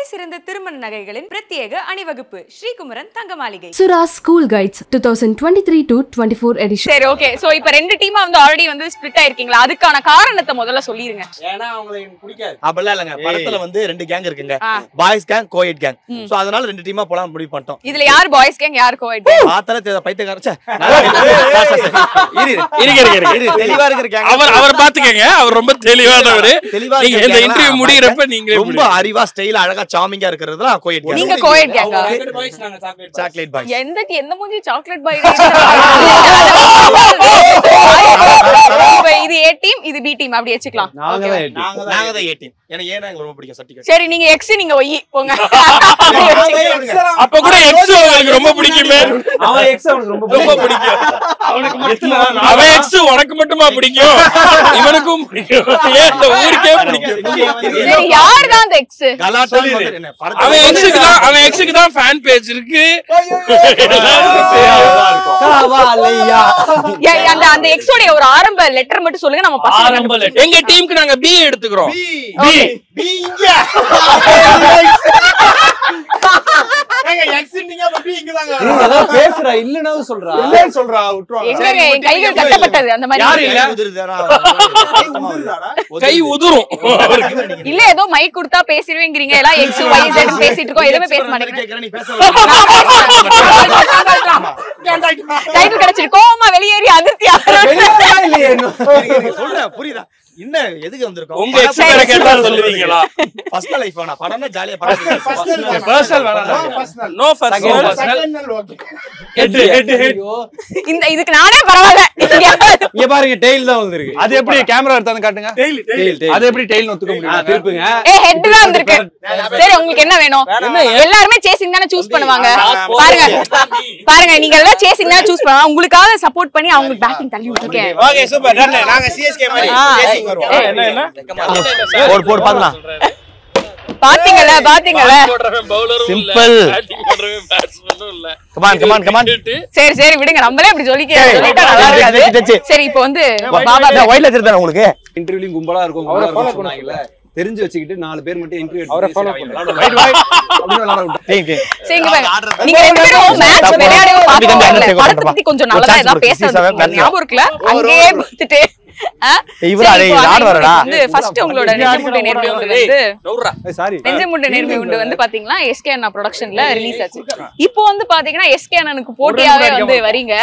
தலை சிறந்த திருமண நகைகளின் பிரத்யேக அணிவகுப்பு ஸ்ரீகுமரன் தங்க மாளிகை Sura School Guides 2023 to 24 edition. சரி ஓகே சோ இப்ப ரெண்டு டீமா வந்து ஆல்ரெடி வந்து ஸ்ப்ளிட் ஆயிருக்கீங்களா? அதுக்கான காரணத்தை முதல்ல சொல்லிருங்க. ஏன்னா அவங்களை எனக்கு பிடிக்காது. அப்படிலாம் இல்லைங்க. படத்துல வந்து ரெண்டு கேங் இருக்குங்க. பாய்ஸ் கேங் கோயட் கேங் சோ அதனால ரெண்டு டீமா போலாம் முடிவு பண்ணிட்டோம். இதுல யார் பாய்ஸ் கேங் யார் கோவைட் பாத்தல தெ- பைத்தியக்கார ச்சே, நல்லா இருக்கு. Sir, sir, sir. இரு, இரு. இருங்க இருங்க இருங்க இரு, தெளிவா இருக்கிற கேங் அவர் அவர் பாத்துக்கங்க. அவர் ரொம்ப தெளிவானவரு. தெளிவா நீங்க இந்த gang இன்டர்வியூ முடியறப்ப நீங்களே ரொம்ப அறிவா ஸ்டைல் அழகா சாமிங்கா இருக்கிறதுலாம் கோயட் கேங் நீங்க chocolate boys. சாக்லேட் பாய்ஸ் எந்த எந்த மூஞ்சி சாக்லேட் பாய் இது பி டீம் அப்படி வச்சுக்கலாம். நாங்க. தான். நாங்க தான் தான் 18 எனக்கு ஏன்னா எனக்கு ரொம்ப பிடிக்கும் சர்டிஃபிகேட் சரி நீங்க எக்ஸ் நீங்க ஒய் போங்க அப்ப கூட எக்ஸ் உங்களுக்கு ரொம்ப பிடிக்குமே. அவன் ex அவனுக்கு ரொம்ப ரொம்ப பிடிக்கும். பிடிக்கும் அவன் எக்ஸ் உனக்கு மட்டுமா பிடிக்கும்? இவனுக்கும் பிடிக்கும். ஏன் இந்த ஊருக்கே பிடிக்கும்? சரி யார் தான் அந்த எக்ஸ் அவன் எக்ஸுக்கு தான் அவன் எக்ஸுக்கு தான் ஃபேன் பேஜ் இருக்கு. அந்த அந்த எக்ஸ் உடைய ஒரு ஆரம்ப லெட்டர் மட்டும் சொல்லுங்க நம்ம. எங்க டீமுக்கு நாங்க பி எடுத்துக்கிறோம். பி பி பேசுறா இல்லன்னா சொல்றா. சொல்றா கைகள் கட்டப்பட்டது அந்த மாதிரி யாரு இல்ல? கை உதுரும். இல்ல ஏதோ மைக் கொடுத்தா பேசிடுவேங்கிறீங்க. எல்லாம் எக்ஸ் ஒய் Z பேசிட்டு இருக்கோம். எதுவுமே பேச டைட்டில் கோவமா வெளியேறி அதிர்த்தி வெளியவா இல்லையே இன்னும்? சொல்றேன் புரியுதா? என்ன எதுக்கு வந்திருக்கோம்? உங்க எக்ஸ் பேரை கேட்டா சொல்லுவீங்களா? ஃபர்ஸ்ட் லைஃப் வேணா படம்னா ஜாலியா படம் பர்சனல் வேணாம். No personal head head head ஐயோ. இந்த இதுக்கு நானே பரவாயில்ல. இங்க பாருங்க டெய்ல் தான் வந்திருக்கு. அது எப்படி கேமரா எடுத்தாந்து காட்டுங்க? அது எப்படி டெய்ல் ஒத்துக்க முடியும்? திருப்புங்க. ஏ ஹெட் தான் வந்திருக்கு. சரி உங்களுக்கு என்ன வேணும்? எல்லாருமே சேசிங் தானே சூஸ் பண்ணுவாங்க. பாருங்க. பாருங்க நீங்க எல்லாம் சேசிங் தானே சூஸ் பண்ணுவாங்க உங்களுக்காக சப்போர்ட் பண்ணி அவங்களுக்கு பேட்டிங் தள்ளி விட்டுருக்கேன். ஓகே சூப்பர் டன் நாங்க சிஎஸ்கே மாதிரி போடு போடு பாக்கலாம் on. சரி சரி விடுங்க நம்மளே இப்படி சொல்லிக்க சொல்லிட்டா நல்லா இருக்காது. சரி இப்போ வந்து பாபா உங்களுக்கு இன்டர்வியூலயும் கும்பலா இருக்கும் தெரிஞ்சு வச்சுக்கிட்டு நாலு பேர் மட்டும் இன்டர்வியூ அவரை follow பண்ணு. அப்படின்னு விளையாட விட்டு டேய், டேய். சரி இங்க பாருங்க. நீங்க ரெண்டு பேரும் மேட்ச் விளையாடவே தம்பி, தம்பி, பாப்போம் அண்ணன் படத்தை பத்தி கொஞ்சம் நல்லா ஏதாவது கொடு. பேச six, seven, வந்திருக்கீங்க. நல்லா. ஞாபகம் இருக்குல்ல அங்கேயே பார்த்துட்டு இப்போ. வந்து ஃபர்ஸ்ட் உங்களோட நெஞ்சமுண்டு நேர்மை உண்டு வந்து நவுறா. சாரி நெஞ்சமுண்டு நேர்மை உண்டு. வந்து பாத்தீங்கன்னா எஸ்கே அண்ணா ப்ரொடக்ஷன்ல ரிலீஸ் ஆச்சு. இப்போ வந்து பாத்தீங்கன்னா எஸ்கே அண்ணனுக்கு போட்டியாவே வந்து வரீங்க.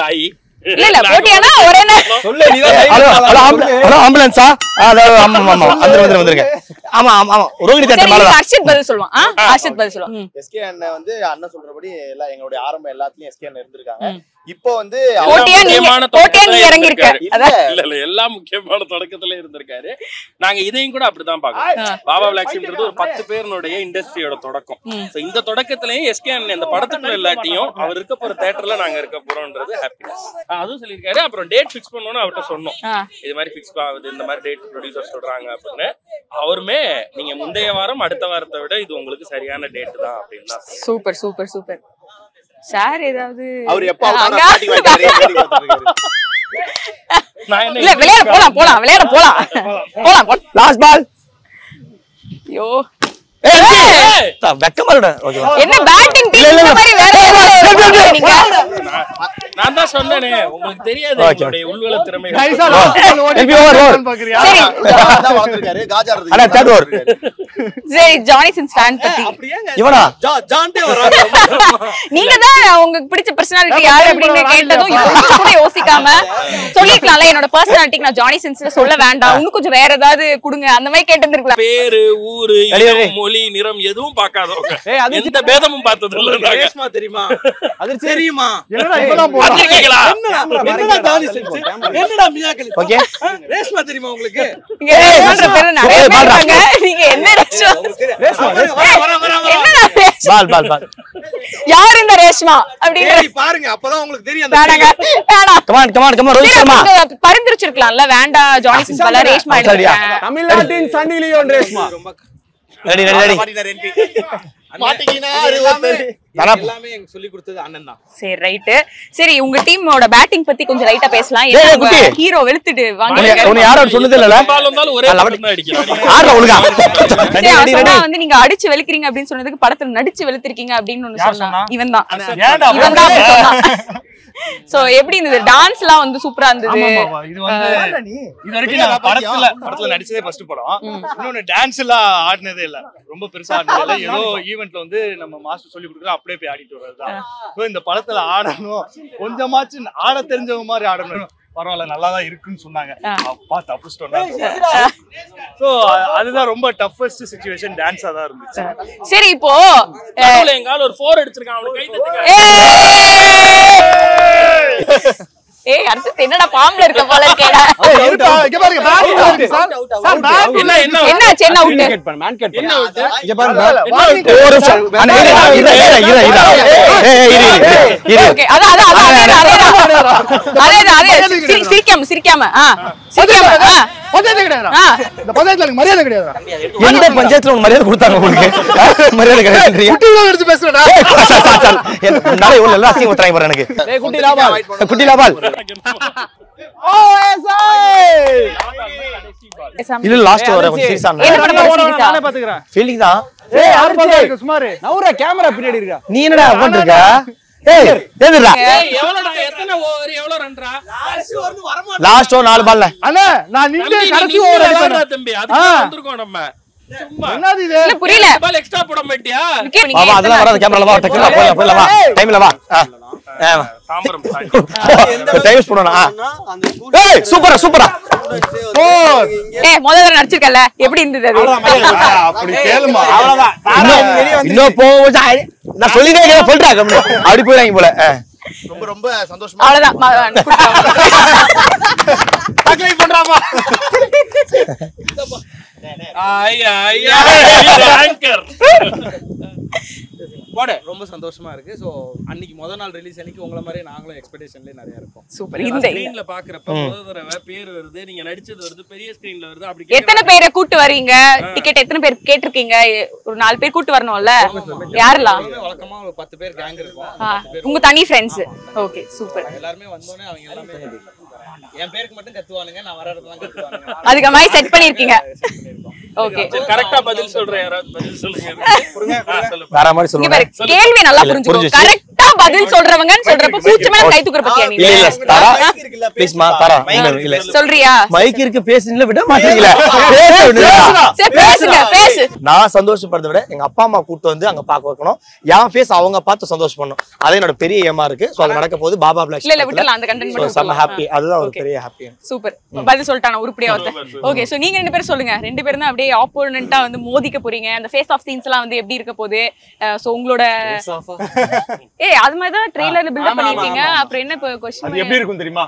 தாய். இல்ல இல்ல போட்டியானா ஒரே சொல்லு ஹலோ ஹலோ ஆம்புலன்ஸா ஹலோ ஆமா ஆமா ஆமா. வந்துருங்க ஆமா ஆமா சரி தேட்டர் மேல ஹர்ஷித் பதில்? ஹர்ஷித் ம். எஸ்கே அண்ணன் வந்து அண்ணன் சொல்றபடி எல்லாம் எங்களுடைய ஆரம்பம் எல்லாத்துலயும் எஸ்கே அண்ணன் இருந்திருக்காங்க. இப்போ வந்து முக்கியமான தொடக்கத்துல இருந்திருக்காரு. இல்ல இல்ல. எல்லா முக்கியமான தொடக்கத்துல இருந்திருக்காரு. நாங்க இதையும் கூட அப்படிதான் பாக்கோம் பாபா பிளாக்ஸ்ன்றது ஒரு பத்து பேருனுடைய இண்டஸ்ட்ரியோட தொடக்கம். இந்த தொடக்கத்திலயும் எஸ்கே அண்ணன் இந்த படத்துக்குள்ள இல்லாட்டியும் அவர் இருக்க போற தேட்டர்ல நாங்க இருக்க போறோம்ன்றது ஹாப்பினஸ் அதுவும் சொல்லியிருக்காரு. அப்புறம் டேட் ஃபிக்ஸ் பண்ணணும்னு அவர்கிட்ட சொன்னோம். இது மாதிரி ஃபிக்ஸ் ஆகுது இந்த மாதிரி டேட் ப்ரொடியூசர் சொல்றாங்க அப்படின்னு. அவருமே நீங்க முந்தைய வாரம் அடுத்த வாரத்தை விட இது உங்களுக்கு சரியான டேட் தான் அப்படின்னு. Super super super. சார் ஏதாவது அவர் எப்ப இல்ல விளையாட போலாம் போலாம் விளையாட போலாம். போலாம். லாஸ்ட் பால் ஐயோ. வெக்கமா என்ன பேட்டிங் டீம் மாதிரி வேற நீங்க நான்- நான் தான் சொன்னேனே உங்களுக்கு தெரியாது. உங்களுடைய உள்வல திறமை சரி ஃபேன் பத்தி இவனா நீங்க தான் உங்களுக்கு பிடிச்ச பர்சனாலிட்டி யாரு அப்படின்னு கேட்டதும் கூட யோசிக்காம சொல்லிருக்கலாம்ல என்னோட பர்சனாலிட்டி நான் ஜானி சின்ஸ்ல சொல்ல வேண்டாம் இன்னும் கொஞ்சம் வேற ஏதாவது கொடுங்க அந்த மாதிரி கேட்டிருந்திருக்கலாம் பேரு ஊரு. மொழி நிறம் எதுவும் பார்க்காதவங்க ஏய், அது எந்த பேதமும் பார்த்தது இல்ல தெரியுமா அது தெரியுமா என்னடா என்னடா ஓகே ரேஷ்மா தெரியுமா உங்களுக்கு? நிறைய நீங்க என்ன ரேஷ்மா? பால் பால் பால். யார் இந்த ரேஷ்மா அப்படிங்கிற பாருங்க அப்பதான் உங்களுக்கு தெரியும் வேணாங்க. வேணாம். Come on come on Rohit Sharma. பரிந்துரைச்சிருக்கலாம்ல. Johnny Reshma. தமிழ்நாட்டின் Sunny Leone Reshma ready ready ready மாட்டிக்கினா அறுபத்தடி தானா எல்லாமே எனக்கு சொல்லி கொடுத்தது அண்ணன் தான். சரி ரைட்டு சரி உங்க டீமோட பேட்டிங் பத்தி கொஞ்சம் லைட்டா பேசலாம். ஹீரோ வெளுத்துட்டு வாங்க யாரும் இல்லல ஒரே வந்து நீங்க அடிச்சு வெளுக்கிறீங்க அப்படின்னு சொன்னதுக்கு படத்துல நடிச்சு வெளுத்திருக்கீங்க அப்படின்னு சொன்னா. சொன்னா? இவன் தான். இவன் சோ எப்படி இருந்தது? டான்ஸ் எல்லாம் வந்து சூப்பரா இருந்தது. இது வந்து இது வரைக்கும் நான் படத்துல படத்துல நடிச்சதே ஃபர்ஸ்ட் படம். இன்னொன்னு டான்ஸ் எல்லாம் ஆடினதே இல்ல. ரொம்ப பெருசா ஆடினது இல்ல. ஏதோ ஈவென்ட்ல வந்து நம்ம மாஸ்டர் சொல்லி கொடுக்குறோம். அப்படியே போய் ஆடிட்டு வர்றதுதான். இந்த படத்துல ஆடணும். கொஞ்சமாச்சும் ஆட தெரிஞ்சவங்க மாதிரி ஆடணும். பரவாயில்ல நல்லா தான் இருக்குன்னு சொன்னாங்க. அப்பா தப்புச்சிட்டோம் ஸோ அதுதான் ரொம்ப டஃபஸ்ட் சுச்சுவேஷன் டான்ஸா தான் இருந்துச்சு. சரி இப்போ நடுவுல எங்க ஆள் ஒரு ஃபோர் அடிச்சிருக்கான் அவனுக்கு கை தட்டுங்க. ஏய் அடுத்து என்னடா பாம்புல இருக்க போல இருக்கேடா என்ன என்ன என்னாச்சு என்ன அவுட் என்ன அவுட்டு? இங்க பாருங்க ஒரு நிமிஷம். அண்ணா, இரு, இரு, இரு, இரு, இரு, இரு. ஏய், இரு, இரு, இரு. ஓகே அதான் அதான் அதான் அதே அதே அதே அதே. அதே சிரி- சிரிக்காம சிரிக்காம. ஆ சிரிக்காம ஆ. ஆ. இந்த பஞ்சாயத்துல எனக்கு மரியாதை கிடையாது. எந்த பஞ்சாயத்துல உனக்கு மரியாதை கொடுத்தாங்க உங்களுக்கு? மரியாதை கிடையாதுன்றீங்க எடுத்து பேசுறேன் ஏய், சார், சார், சார். என் முன்னால இவ்வளவு எல்லாம் அசிங்கம் ஊத்துறாங்க பாரு எனக்கு. குட்டி லாபால் குட்டி லாபால் இல்ல லாஸ்ட் வர கொஞ்சம் சீரியஸா என்ன பண்ண போற சீரியஸா நானே பாத்துக்கிறேன் ஃபீலிங் தான் ஏய் யாரு சுமாரு. நவுரா கேமரா பின்னாடி இருக்கா? நீ என்னடா உட்காந்துருக்க ஏய் எதுடா ஏய், எவ்வளவுடா எத்தனை ஓவர் எவ்வளவு ரன்ரா லாஸ்ட் ஓவர் நாலு பால்ல அண்ணா நான் தம்பி, நீ கடைசி நின்னு ஓவர் விளையாடுறா தம்பி. அதுக்கு தான் வந்திருக்கோம் நம்ம. சும்மா. என்னது இது? இல்ல புரியல பால் எக்ஸ்ட்ரா போட மாட்டியா? அதெல்லாம் வராது கேமரால வா டக்குனு போயிடலாம் போயிடலாம் வா. டைம்ல வா தாம்பரம் டைம் பண்ணணும் ஏய் சூப்பரா சூப்பரா ஏய் முத தடவை நடிச்சிருக்கல எப்படி இருந்தது அது அப்படி கேளுமா இன்னும் ஐ- நான் சொல்லிட்டே இருக்கேன். அப்படி போயிடாங்க போல. ரொம்ப ரொம்ப சந்தோஷமா அவ்வளவுதான் ம- கொடுத்துருவாங்க. பண்றாமா ஐயா ஐயா ஆங்கர் ரொம்ப சந்தோஷமா இருக்கு. சோ அன்னைக்கு முத நாள் ரிலீஸ் அன்னைக்கு உங்கள மாதிரி நாங்களும் எக்ஸ்பெக்டேஷன்லயே நிறைய இருக்கோம். சூப்பர் இந்த ஸ்கிரீன்ல பாக்குறப்ப முதல் தடவை பேர் வருது நீங்க நடிச்சது வருது பெரிய ஸ்கிரீன்ல வருது அப்படி எத்தனை பேரை கூட்டு வரீங்க? டிக்கெட் எத்தனை பேர் கேட்டிருக்கீங்க? ஒரு நாலு பேர் கூட்டு வரணும்ல. யாரெல்லாம்? வழக்கமா ஒரு பத்து பேர் கேங் இருக்கும். உங்க தனி ஃப்ரெண்ட்ஸ் ஓகே சூப்பர் எல்லாருமே வந்தோடனே அவங்க எல்லாமே என் பேருக்கு மட்டும் கத்துவானுங்க நான் வர இடத்துல கத்துவானுங்க. அதுக்கு மாதிரி செட் பண்ணிருக்கீங்க. ஓகே கரெக்டா பதில் சொல்றேன் யாராவது பதில் சொல்லுங்க. ஆ, சொல்லு. வேற மாதிரி இங்க சொல்லுங்க. பாரு கேள்வி நல்லா புரிஞ்சுக்கோ. பதில் சொல்றவங்கன்னு சொல்றப்ப பூச்சி மேல கை தூக்குற பத்தியா நீ இல்ல இல்ல தாரா. ப்ளீஸ் மா தாரா. இல்ல இல்ல. சொல்றியா? மைக் இருக்கு பேசுறீங்களா விட மாட்டீங்களா? பேச பேசுங்க. பேசு. நான் சந்தோஷப்படுறத விட எங்க அப்பா அம்மா கூட்டு வந்து அங்க பாக்க வைக்கணும். என் ஃபேஸ் அவங்க பார்த்து சந்தோஷப்படணும். அது என்னோட பெரிய ஏமா இருக்கு. சோ அது நடக்க போது பாபா பிளாக் இல்ல இல்ல விட்டுலாம் அந்த கண்டென்ட் மட்டும் செம்ம ஹாப்பி அதுதான் ஒரு. பெரிய ஹாப்பி சூப்பர். பதில் சொல்லிட்டான உருப்படியா ஒருத்தன்? ஓகே சோ நீங்க ரெண்டு பேரும் சொல்லுங்க. ரெண்டு பேரும் தான் அப்படியே ஆப்போனண்டா வந்து மோதிக்க போறீங்க. அந்த ஃபேஸ் ஆஃப் சீன்ஸ் எல்லாம் வந்து எப்படி இருக்க போகுது? சோ உங்களோட ஏய் அது மாதிரி தான் ட்ரெய்லர்ல பில்ட் பண்ணிருக்கீங்க அப்புறம் என்ன கொஸ்டின் எப்படி இருக்கும் தெரியுமா?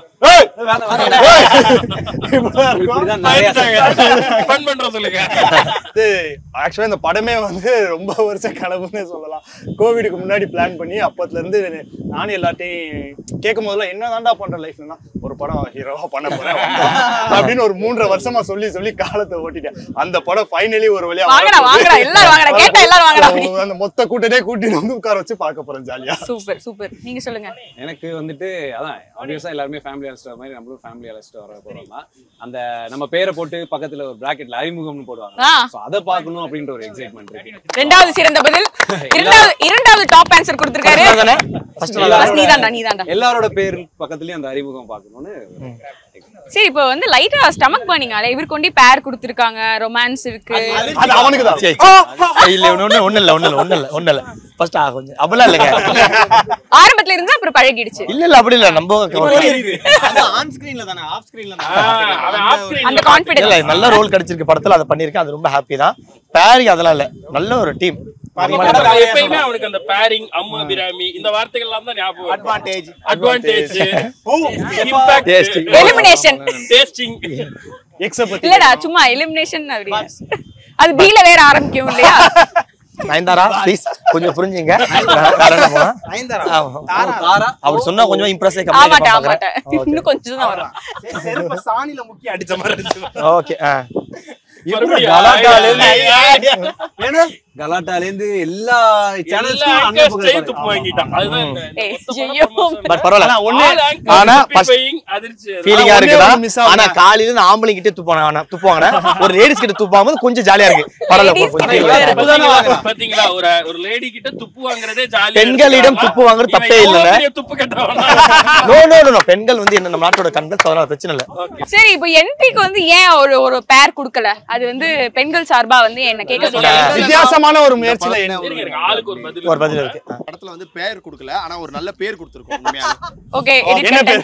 ஆக்சுவலா இந்த படமே வந்து ரொம்ப வருஷ கனவுன்னு சொல்லலாம். கோவிடுக்கு முன்னாடி பிளான் பண்ணி அப்பத்துல இருந்து நானும் எல்லாத்தையும் கேட்கும் போதெல்லாம் என்னதான்டா பண்ற லைஃப்னா ஒரு படம் ஹீரோவா பண்ண போறேன் அப்படின்னு ஒரு மூன்றரை வருஷமா சொல்லி சொல்லி காலத்தை ஓட்டிட்டேன். அந்த படம் ஃபைனலி ஒரு வழியா வாங்கடா வாங்கடா எல்லாரும் வாங்கடா கேட்டா எல்லாரும் வாங்கடா. வரப்போகுது. அந்த மொத்த கூட்டத்தே கூட்டிட்டு வந்து உட்கார வச்சு பார்க்க போறேன் ஜாலியா சூப்பர் சூப்பர். நீங்க சொல்லுங்க. எனக்கு வந்துட்டு அதான் ஆப்வியஸா எல்லாருமே ஃபேமிலி அழைச்சிட்டு மாதிரி நம்மளும் ஃபேமிலி அழைச்சிட்டு வர போறோம் தான். அந்த நம்ம பேரை போட்டு பக்கத்துல ஒரு பிராக்கெட்ல அறிமுகம்னு போடுவாங்க. அதை பார்க்கணும் அப்படின்ற ஒரு எக்ஸைட்மெண்ட் இருக்கு. ரெண்டாவது சிறந்த பதில் இரண்டாவது இரண்டாவது டாப் ஆன்சர் கொடுத்திருக்காரு. நீதான்டா நீதான்டா. எல்லாரோட பேர் பக்கத்துலயும் அந்த அறிமுகம் பார்க்கணும்னு 嗯。சரி இப்போ வந்து லைட்டா ஸ்டமக் பர்னிங் இவர் கொண்டு பேர் கொடுத்திருக்காங்க ரொமான்ஸ் இருக்கு. அது அவனுக்கு தான். இல்ல ஒண்ணு ஒண்ணு இல்ல ஒண்ணு இல்ல ஒண்ணு இல்ல ஒண்ணு இல்ல ஃபர்ஸ்ட் ஆ கொஞ்சம் அப்படிலாம் இல்லைங்க. ஆரம்பத்துல இருந்து அப்புறம் பழகிடுச்சு. இல்ல இல்ல அப்படி இல்ல நம்ம ஆன் ஸ்கிரீன்ல தானே ஆஃப் ஸ்கிரீன்ல screen அந்த இல்ல கான்பிடன்ஸ் நல்ல ரோல் கிடைச்சிருக்கு படத்துல அதை பண்ணிருக்கேன் அது ரொம்ப ஹாப்பி தான். பேரி அதெல்லாம் இல்ல நல்ல ஒரு டீம் எப்பயுமே அவனுக்கு அந்த பேரிங் அம்மு அபிராமி இந்த வார்த்தைகள் எல்லாம் தான் ஞாபகம் அட்வான்டேஜ் அட்வான்டேஜ் டேஸ்டிங் எக்ஸ பத்தி இல்லடா சும்மா எலிமினேஷன் அப்படி அது பீல வேற ஆரம்பிக்கும் இல்லையா? நயன்தாரா ப்ளீஸ் கொஞ்சம் புரிஞ்சுங்க. அவர் சொன்னா கொஞ்சம் இம்ப்ரெஸ் இன்னும் கொஞ்சம் தான் வரும் சாணில முக்கி அடிச்ச மாதிரி ஓகே ஆ மறுபடியும் கலாட்டால ஐயா, ஐயா. கலாட்டால இருந்து எல்லா சேனல்ஸும் வாங்கிட்டான். ஆனா. ஃபீலிங்கா இருக்குதா. ஆனா காலையில நான் ஆம்பளை கிட்ட துப்பாங்க துப்பாங்க ஒரு லேடிஸ் கிட்ட துப்பாம கொஞ்சம் ஜாலியா இருக்கு பரவாயில்ல கிட்ட feel ஆகுது. பாத்தீங்களா? பாத்தீங்களா ஒரு ஒரு லேடி கிட்ட துப்பு வாங்குறதே ஜாலியா பெண்களிடம் துப்பு வாங்குறது தப்பே இல்லைல்ல? துப்பு கட்டவனா நோ நோ நோ பெண்கள் வந்து என்ன நம்ம நாட்டோட கண்கள் அதனால பிரச்சனை இல்ல சரி இப்போ என்ட்ரிக்கு வந்து ஏன் ஒரு ஒரு பேர் கொடுக்கல அது வந்து பெண்கள் சார்பா வந்து என்ன கேட்க சொல்லுங்க வித்தியாசமான ஒரு முயற்சியில ஒரு பதில் ஒரு பதில் இருக்கு. படத்துல வந்து பேர் கொடுக்கல ஆனா ஒரு நல்ல பேர் கொடுத்துருக்கோம் உண்மையா ஓகே என்ன பேர்?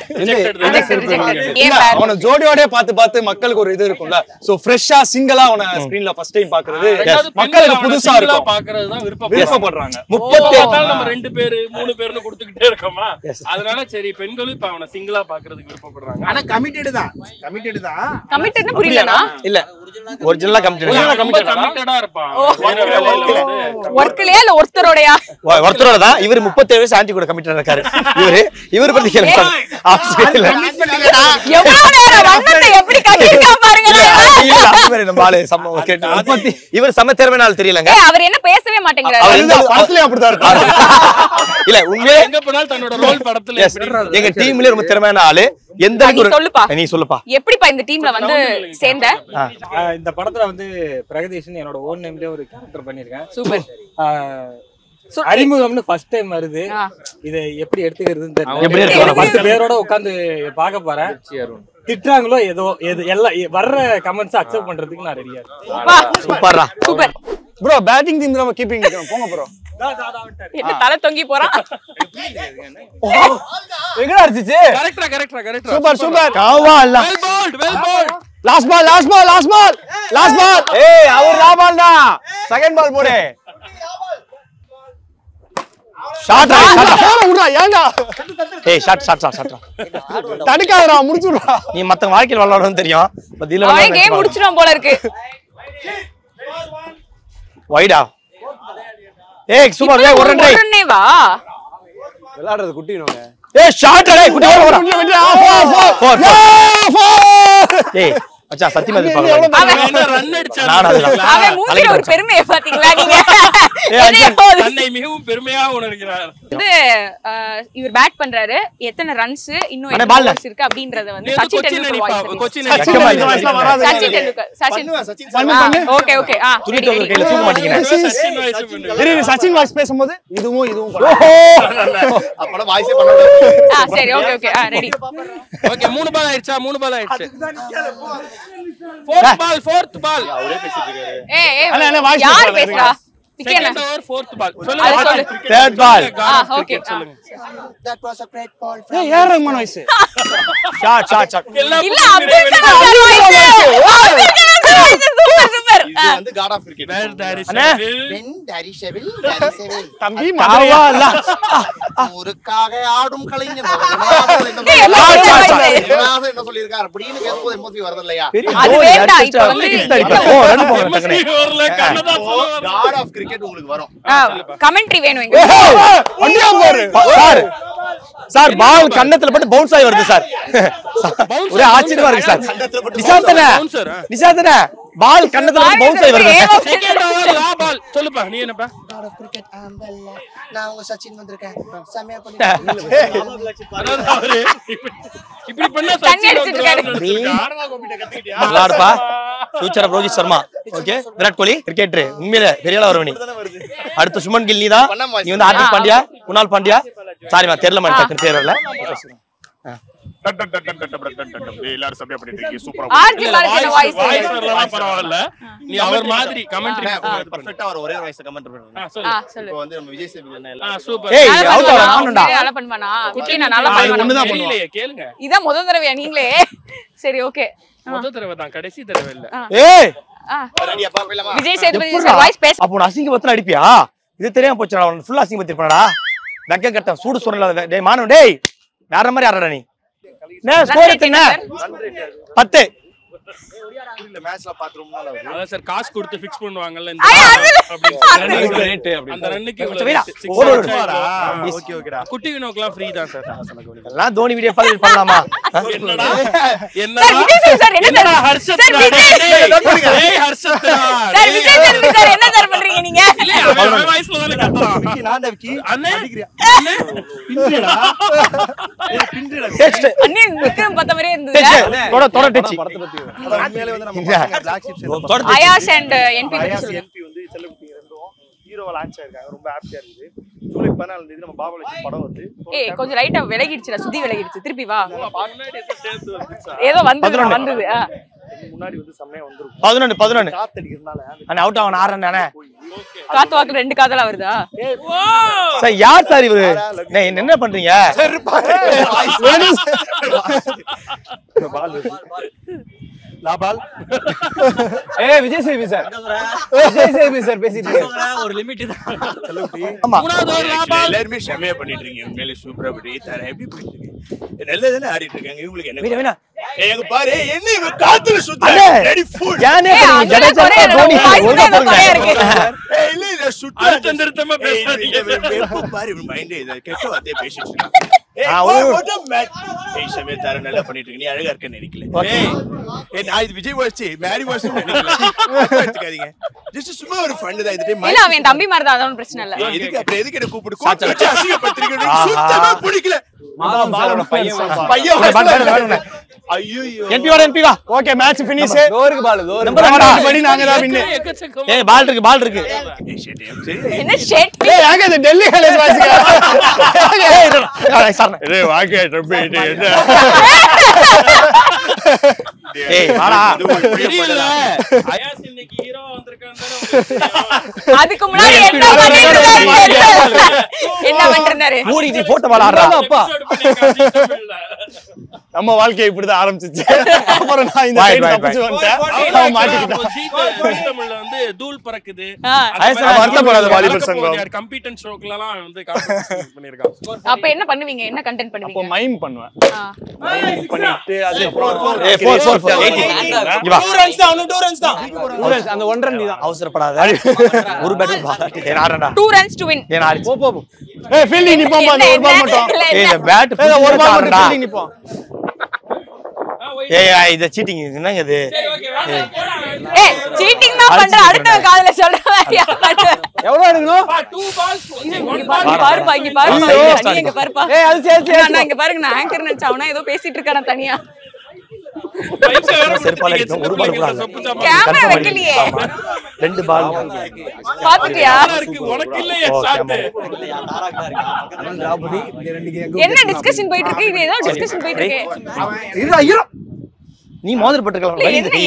ஏன் பேர். அவன ஜோடியோட பார்த்து பார்த்து மக்களுக்கு ஒரு இது இருக்கும்ல. சோ ஃப்ரெஷ்ஷா சிங்கிளா அவன ஸ்கிரீன்ல ஃபர்ஸ்ட் டைம் பாக்குறது மக்களுக்கு புதுசா இருக்கும். பாக்குறதுதான் விருப்பப்படுறாங்க. விருப்பப்படுறாங்க. முப்பத்தி பார்த்தாலும் நம்ம ரெண்டு பேரு மூணு பேர்னு கொடுத்துக்கிட்டே இருக்கோமா அதனால சரி பெண்களும் இப்ப அவனை சிங்கிளா பாக்குறதுக்கு விருப்பப்படுறாங்க. ஆனா கமிட்டடு தான். கமிட்டடு தான். கமிட்டட்னு புரியலனா இல்ல. ஒரிஜினலா ரொம்ப கமிட்டடா இருப்பான் ஒர்க்லயா இல்ல ஒருத்தரோடயா? ஒருத்தரோட தான் இவர் முப்பத்தேழு வயசு ஆண்டி கூட இருக்காரு இவரு இவர் பத்தி கேள்வி இவர் சம தெரியலங்க. அவர் என்ன பேசவே மாட்டேங்கிறாரு. இல்ல எங்க போனாலும் தன்னோட ரோல் படத்துல yes, எங்க டீம்லயே ரொம்ப திறமையான ஆளு. எந்த சொல்லுப்பா. நீ சொல்லுப்பா. எப்படிப்பா இந்த டீம்ல வந்து சேர்ந்த? இந்த படத்துல வந்து பிரகதீஷ்னு என்னோட ஓன் நேம்லயே ஒரு கேரக்டர் பண்ணிருக்கேன் சூப்பர். ஆஹ் அறிமுகம்னு ஃபர்ஸ்ட் டைம் வருது. இதை எப்படி எடுத்துக்கிறதுன்னு எப்படி தெரியல எடுத்துக்கலாம்? பத்து பேரோட உட்காந்து பார்க்க போறேன். திட்டுறாங்களோ ஏதோ எது எல்லாம் வர்ற கமெண்ட்ஸ் அக்செப்ட் பண்றதுக்கு நான் ரெடியா சூப்பர். ப்ரோ பேட்டிங் டீம் நம்ம கீப்பிங் போங்க ப்ரோ என்ன தலை தொங்கி போறான் எங்கடா அடிச்சிச்சு? கரெக்டா கரெக்டா கரெக்டா சூப்பர் சூப்பர். காவா இல்ல. Well bowled well bowled last ball last ball last ball last ball ஏய் அவர் லா பால் தான். செகண்ட் பால் போடு. ஷாட் போற விடுறா ஏன்டா? ஏய் ஷாட் ஷாட் ஷாட் ஷாட் தடுக்காதடா முடிச்சுடுறா. நீ மத்த வாழ்க்கையில் விளையாடணும் தெரியும். பட் இதுல கேம் போல இருக்கு. வைடா ஏய் சூப்பர் ஏய் ஒரு ரன் டேய் வா. விளையாடுறது குட்டிடுவாங்க ஏய் ஷாட் டேய் குட்டி ஓட ஃபோர் ஃபோர் ஏய் மச்சான் சத்தியமா இது பார்க்கல ஒரு பெருமையை பாத்தீங்களா மிகவும் பெருமையா உணர்கிறார். வந்து இவர் பேட் பண்றாரு. எத்தனை ரன்ஸ் இன்னும் ல. balls இருக்கு அப்படின்றத வந்து சச்சின் டெண்டுல்கர். சச்சின் டெண்டுல்கர் சச்சின். பண்ணுவேன் சச்சின் ஓகே ஓகே ஆ துணி ready. கையில தூக்க மாட்டீங்க. சச்சின் வாய்ஸ் பேசும்போது இதுவும் இதுவும் பண்ணு. அப்பலாம் வாய்ஸே பண்ண முடியாது ஆ சரி ஓகே ஓகே ஆ ரெடி. ஓகே மூணு பால் ஆயிடுச்சா? மூணு பால் ஆயிடுச்சு. ஃபோர்த் பால் ஃபோர்த் பால் அவரே பேசிட்டு இருக்காரு. ஏய் ஏய் அண்ணா, அண்ணா, voice யார் பேசுறா, பேசுறா wicket second over fourth ball அது சொல்லுங்க சொல்லு. தேர்ட் பால் ஆ ஓகே சொல்லுங்க. That was a great ball ஏய் AR Rahman voice shot shot shot எல்லா இல்ல அப்துல் கலாம் சார் ஊருக்காக ஆடும் கலைஞர் என்ன சொல்லியிருக்காரு? அப்படின்னு பேசும்போது எமோசி வருது இல்லையா காட் ஆஃப் கிரிக்கெட் உங்களுக்கு வரும். கமெண்ட்ரி வேணும் சார் பால் கண்ணத்துல பட்டு பவுன்ஸ் ஆகி வருது சார். ஒரே ஆச்சரியமா இருக்கு சார். ஆ. நிசாந்தன பால் கண்ணத்துல பட்டு பவுன்ஸ் ஆகி வருது சொல்லுப்பா நீ என்னப்பா கிரிக்கெட் ஆம்பல்ல நான் உங்க சச்சின் வந்திருக்கேன் செமையா பண்ணி அதாவது அவரு இப்படி- பண்ணா Sachin future Rohit Sharma okay Virat Kohli cricketer உண்மையில பெரிய ஆளா வருவ நீ. அடுத்த சுமன் கில் நீ தான் நீ வந்து ஹார்திக் பாண்டியா குணால் பாண்டியா சாரிமா தெரியல மாதிரி டக்குனு பேர் வரல எல்லாரும் பண்ணிட்டு இருக்கீங்க. சூப்பரா. வாய்ஸ் வரலாம் பரவாயில்ல. நீ அவர் மாதிரி கமெண்ட்ரி பர்ஃபெக்ட்டா ஒரு ஒரே வாய்ஸ் கமெண்ட் பண்ணுங்க வந்து நம்ம விஜய் சேதுபதி சூப்பர். ஏய் அவுட் நல்லா பண்ணுவானா நான் நல்லா பண்ணுவேன் ஒண்ணுதான் கேளுங்க. இதான் முதல் தடவையா நீங்களே. சரி ஓகே முத தடவை தான் கடைசி தடவை இல்ல. ஏய்! விஜய் சேதுபதி? சார் வாய்ஸ் பேச அப்போ அசிங்க பத்திரம் அடிப்பியா? இது தெரியாம போச்சு அவன் ஃபுல்லா அசிங்க பத்திருப்பானடா வெக்க கட்ட சூடு சொல்லல டேய் மானவன் டேய் வேற மாதிரி ஆடுறா நீ. ஸ்கோர் எத்தனை பத்து. சார் காசு கொடுத்து ஃபிக்ஸ் பண்ணுவாங்கல்ல. அந்த ரன்னுக்கு குட்டி வினோக்கெல்லாம் ஃப்ரீ தான் சார் எல்லாம் தோனி வீடியோ பார்த்து பண்ணலாமா? என்னடா? சார் என்னடா? விஜய் சார் சார் என்ன என்னடா சார் ஹர்ஷத் சார், விஜய். ஏய் Harshad sir Vijay sir sir என்ன சார் பண்றீங்க நீங்க? வயசுல தானே கத்துறான். விக்கி நான் தான் விக்கி. அண்ணே? அடிக்கிறியா? அண்ணே? பின்றடா ஏய் பின்றடா டெஸ்ட் அண்ணே விக்ரம் பார்த்த மாதிரியே இருந்தது. டெஸ்ட் தொட தொட டச் படத்தை பத்தி அதான் உண்மையிலே வந்து நம்ம அண்ட் என்பி ஐயாஸ் என்பி வந்து செல்லக்குட்டி ரெண்டும் ஹீரோவா லான்ச் ஆயிருக்காங்க. ரொம்ப ஹாப்பியா இருக்குது. ஜூலை பதினாலாம் தேதி நம்ம பாபா லட்சுமி படம் வந்து ஏய் கொஞ்சம் லைட்டா விலகிடுச்சுடா சுத்தி விலகிடுச்சு. திருப்பி வா. ஏதோ சேர்ந்து வந்துச்சா? ஏதோ வந்தது. வந்தது முன்னாடி வந்து செம்மையா வந்திருக்கும். பதினொன்னு பதினொன்னு. காத்தடிக்கிறதுனால அண்ணா அவுட் ஆகணும் தானே? காத்து ரெண்டு காதலா வருதா? சார் யார் சார் இவரு? என்ன என்ன பண்றீங்க? லாபால். ஏய் விஜய் சேவி சார். விஜய் சேவி சார் பேசிட்டு இருக்கு. ஆமா. மூணாவது ஒரு லாபால். எல்லாருமே செமையா பண்ணிட்டு இருக்கீங்க. உண்மையிலே சூப்பரா பண்ணி தர எப்படி போயிட்டு இருக்கு நல்லா தானே ஆடிட்டு இருக்காங்க. இவங்களுக்கு என்ன வீணா எங்க பாரு. என்ன காத்துல அண்ணே. சுத்த ரெடி பண்ணீங்க? அங்கதான் ஜடேஜா தோனி ஒழுங்கா தான் குறையா இருக்கு. போடுங்க. இல்ல இல்ல சுத்த அழுத்தம் திருத்தமா பேசாதீங்க. பாரு இவன் மைண்ட் இத கெட்ட வார்த்தையை பேசிட்டு இருக்கான். நல்லா பண்ணிட்டு இருக்க நீ அழகா இருக்கன்னு நினைக்கல. நான் இது விஜய் வாட்சி மேரி வாட்சி நினைக்கல. ஜஸ்ட் சும்மா ஒரு ஃபன் தான் இது. இல்ல அவன் தம்பி மாதிரி தான் அதான் பிரச்சனை இல்ல. எதுக்கு அப்புறம் எதுக்கு என்ன கூப்பிடு? கூப்பிட்டு ஆஹா. சுத்தமா பிடிக்கல. பையன் பையன் வேணும், வேணும், வேணும், வேணும். ஐயோ என்பி வாடா என்பி வா okay match finish ball number படி நாங்க தான் ஏய் பால் இருக்கு பால் இருக்கு. என்ன ஷெட் ஏய் இது? டெல்லி ஹைலைட்ஸ் வாசிக்க ஏய் இது சார் ஏய், வாங்க, தம்பி, இது என்ன? ஏய் வாடா. இது ஒரு பெரிய தெரியல. படம். அயாஸ் இன்னைக்கு அதுக்கு முன்னாடி என்ன என்ன பண்ணிட்டு இருந்தாரு மூடிட்டு போட்டு விளாடுறா அப்பா பண்ணிருக்காங்க. நம்ம வாழ்க்கை இப்படிதான் ஆரம்பிச்சிச்சு. அப்புறம் நான் இந்த தப்பிச்சு. வந்துட்டேன். மாட்டிக்கிட்டான் வந்து தூள் பறக்குது. வருத்தப்படாத வாலிபர் சங்கம். கம்பீட்டன் ஷோக்கெல்லாம் வந்து competition பண்ணிருக்கான் அப்ப என்ன பண்ணுவீங்க? என்ன கண்டென்ட் அப்போ பண்ணுவீங்க மைம் பண்ணுவேன். மைம் பண்ணிட்டு ஏய் 4 4 4 இங்க வா அந்த ஒன்றரை நீ தான் அவசரப்படாத. ஒரு பேட் ஏய் ஆடுறடா டூ ரன்ஸ் டு வின் ஏய் ஆடிச்சு போ போ ஏய் ஃபீல்டிங் நிப்போம் அந்த ஒரு பால் மட்டும். இல்ல, ஏய் இல்ல. இந்த பேட் ஏய் ஒரு பால் மட்டும் ஆடுறடா ஃபீல்டிங் நிப்போம். ஏய் ஏய், இது சீட்டிங் என்னங்க இது? ஏய். சீட்டிங் தான் பண்ற அடுத்தவன் காதுல சொல்ற மாதிரியா பண்ற? எவ்வளவு எடுக்கணும்? இங்க பாரு, பாருப்பா இங்க பாருப்பா இங்க பாருப்பா. ஏய் அது சரி சரி அண்ணா இங்க பாருங்க நான் ஆங்கர் நினைச்சா அவனா ஏதோ பேசிட்டு இருக்கானா தனியா. ரெண்டு பால் பாத்துட்டியா இருக்கு. உனக்கு இல்லையே ஓ, shot. திராபதி இந்த ரெண்டு கேம் என்ன டிஸ்கஷன் போயிட்டு இருக்கு? இது ஏதோ டிஸ்கஷன் போயிட்டு இருக்கு. இருடா இரு. நீ மோதிர.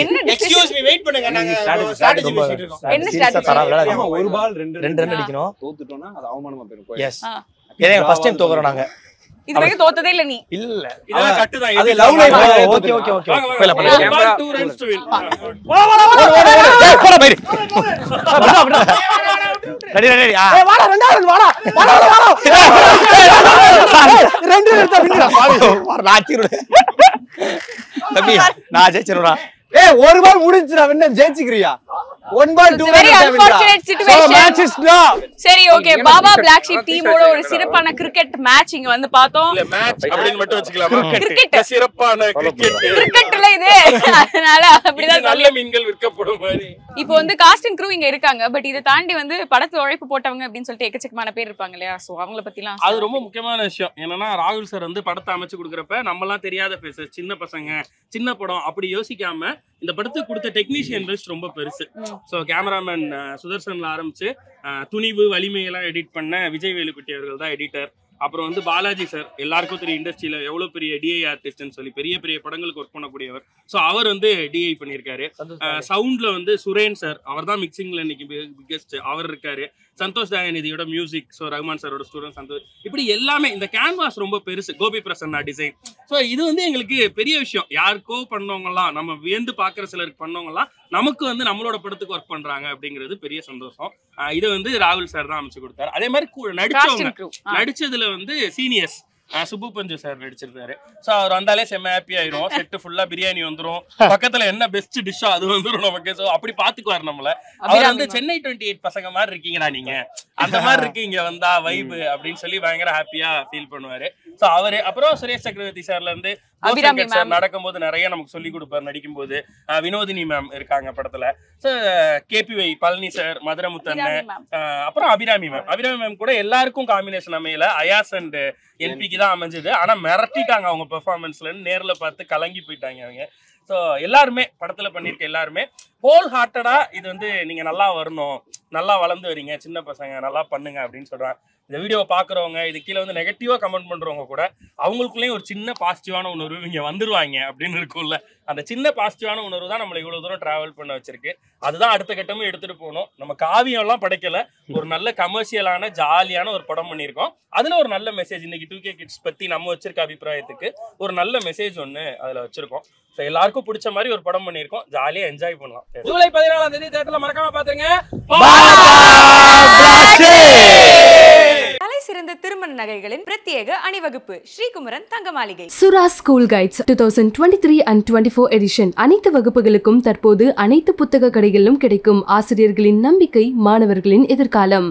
என்ன discussion? மீ வெயிட் பண்ணுங்க. நாங்க பேசிட்டு இருக்கோம். என்ன ஒரு பால் ரெண்டு ரெண்டு ரன் அடிக்கணும். தோத்துட்டோம்னா அது அவமானமா போயிடும். எஸ் ஆ. ஏன்னா ஃபர்ஸ்ட் டைம் தோக்குறோம் நாங்க. இது வரைக்கும் தோத்ததே இல்ல நீ இதெல்லாம் அது ஓகே ஓகே போடா ரெடி ரெடி ஆ வாடா ரெண்டாவது வாடா வாடா வாடா ரெண்டு எடுத்தா வின்னுடா ஒரு நாச்சிரு தம்பி நான் ஜெயிச்சிருடா ஏய் ஒரு பால் முடிஞ்சுடா வின்ன ஜெயிச்சுக்கிறியா one ball two. Match is சரி ஓகே பாபா பிளாக் ஷீப் டீமோட ஒரு சிறப்பான கிரிக்கெட் மேட்ச் இங்க வந்து பார்த்தோம். இல்ல, match அப்படின்னு மட்டும் வச்சுக்கலாமா? சிறப்பான. கிரிக்கெட்ல இது. அதனால அப்படிதான் நல்ல மீன்கள் விற்கப்படும் மாதிரி. இப்போ வந்து காஸ்ட் அண்ட் க்ரூ இங்க இருக்காங்க. பட் இதை தாண்டி வந்து படத்துல உழைப்பு போட்டவங்க அப்படின்னு சொல்லிட்டு எக்கச்சக்கமான பேர் இருப்பாங்க இல்லையா? சோ அவங்கள பத்திலாம் அது ரொம்ப முக்கியமான விஷயம். என்னன்னா ராகுல் சார் வந்து படத்தை அமைச்சு கொடுக்குறப்ப நம்மலாம் தெரியாத ஃபேஸஸ் சின்ன பசங்க சின்ன படம் அப்படி யோசிக்காம இந்த படத்துக்கு கொடுத்த டெக்னீஷியன் லிஸ்ட் ரொம்ப பெருசு. ஸோ கேமராமேன் சுதர்சன்ல ஆரம்பிச்சு அஹ், துணிவு வலிமையெல்லாம் எடிட் பண்ண விஜய் வேலுக்குட்டி அவர்கள் தான் எடிட்டர் அப்புறம் வந்து பாலாஜி சார் எல்லாருக்கும் தெரியும் இண்டஸ்ட்ரியில எவ்வளவு பெரிய டிஐ ஆர்டிஸ்ட்னு சொல்லி பெரிய பெரிய படங்களுக்கு ஒர்க் பண்ணக்கூடியவர். ஸோ அவர் வந்து டிஐ பண்ணியிருக்காரு. சவுண்ட்ல வந்து சுரேன் சார் அவர் தான் மிக்சிங்ல இன்னைக்கு பிக்கெஸ்ட் அவர் இருக்காரு. சந்தோஷ் தயாநிதியோட மியூசிக் ஸோ ரகுமான் சாரோட ஸ்டூடெண்ட் சந்தோஷ். இப்படி எல்லாமே இந்த கேன்வாஸ் ரொம்ப பெருசு கோபி பிரசன்னா டிசைன் ஸோ இது வந்து எங்களுக்கு பெரிய விஷயம். யாருக்கோ பண்ணவங்கலாம் நம்ம வியந்து பார்க்குற சிலருக்கு பண்ணவங்கலாம் நமக்கு வந்து நம்மளோட படத்துக்கு ஒர்க் பண்றாங்க அப்படிங்கிறது பெரிய சந்தோஷம். இதை வந்து ராகுல் சார் தான் அமைச்சு கொடுத்தாரு. அதே மாதிரி நடிச்சவங்க. நடிச்சதுல வந்து சீனியர்ஸ் சுப்பு பஞ்சு சார் நடிச்சிருந்தாரு சோ அவர் வந்தாலே செம்ம ஹாப்பி ஆயிரும். செட்டு ஃபுல்லா பிரியாணி வந்துரும். பக்கத்துல என்ன பெஸ்ட் டிஷ்ஷோ அது வந்துரும் நமக்கு. சோ அப்படி பாத்துக்குவார் நம்மள. அவர் வந்து சென்னை டுவெண்ட்டி எயிட் பசங்க மாதிரி இருக்கீங்கடா நீங்க. அந்த மாதிரி இருக்கு இங்க வந்தா வைப் அப்படின்னு சொல்லி பயங்கர ஹாப்பியா ஃபீல் பண்ணுவாரு. சோ அவரு அப்புறம் சுரேஷ் சக்கரவர்த்தி சார்ல இருந்து சார். நடக்கும்போது நிறைய நமக்கு சொல்லி கொடுப்பாரு. நடிக்கும்போது அஹ் வினோதினி மேம் இருக்காங்க படத்துல. So Palani sir. ஆஹ் அப்புறம் அபிராமி மேம் அபிராமி மேம் கூட எல்லாருக்கும் காம்பினேஷன் அமையல. அயாஸ் அண்ட் என்பிக்கு தான் அமைஞ்சது. ஆனா மிரட்டிட்டாங்க அவங்க பெர்ஃபார்மன்ஸ்ல நேர்ல பார்த்து கலங்கி போயிட்டாங்க அவங்க. ஸோ எல்லாருமே படத்துல பண்ணியிருக்க எல்லாருமே ஹோல் ஹார்ட்டடா இது வந்து நீங்க நல்லா வரணும். நல்லா வளர்ந்து வரீங்க சின்ன பசங்க நல்லா பண்ணுங்க அப்படின்னு சொல்றாங்க. இந்த வீடியோவை பாக்குறவங்க இது கீழே வந்து நெகட்டிவா கமெண்ட் பண்றவங்க கூட அவங்களுக்குள்ளேயும் ஒரு சின்ன பாசிட்டிவான உணர்வு இங்க வந்துருவாங்க அப்படின்னு இருக்கும்ல. அந்த சின்ன பாசிட்டிவான உணர்வு தான் நம்மளை இவ்வளோ தூரம் ட்ராவல் பண்ண வச்சிருக்கு. அதுதான் அடுத்த கட்டமும் எடுத்துட்டு போகணும். நம்ம காவியம் எல்லாம் படைக்கல. ஒரு நல்ல கமர்ஷியலான ஜாலியான ஒரு படம் பண்ணியிருக்கோம். அதுல ஒரு நல்ல மெசேஜ் இன்னைக்கு டூ கே கிட்ஸ் பத்தி நம்ம வச்சிருக்க அபிப்பிராயத்துக்கு ஒரு நல்ல மெசேஜ் ஒன்று அதுல வச்சிருக்கோம். ஸோ எல்லாருக்கும் பிடிச்ச மாதிரி ஒரு படம் பண்ணியிருக்கோம். ஜாலியா என்ஜாய் பண்ணலாம். ஜூலை பதினாலாம் தேதி தேட்டரில் மறக்காம பார்த்துருங்க திருமண நகைகளின் பிரத்யேக அணிவகுப்பு Srikumaran Thanga Maligai Sura school guides two thousand twenty three and twenty four edition அனைத்து வகுப்புகளுக்கும் தற்போது அனைத்து புத்தக கடைகளிலும் கிடைக்கும் ஆசிரியர்களின் நம்பிக்கை மாணவர்களின் எதிர்காலம்.